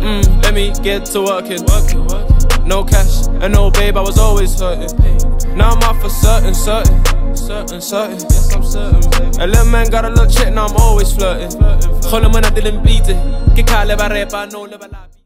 Mm, let me get to working. No cash and no babe, I was always hurting. Now I'm out for certain, certain, certain, certain. Yes, I'm certain, baby. A little man got a little chick, now I'm always flirting. Hold on, I didn't beat it. Que cale no I live a.